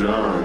shine.